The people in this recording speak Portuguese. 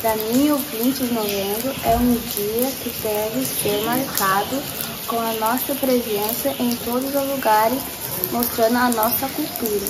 Para mim, o 20 de novembro é um dia que deve ser marcado com a nossa presença em todos os lugares, mostrando a nossa cultura.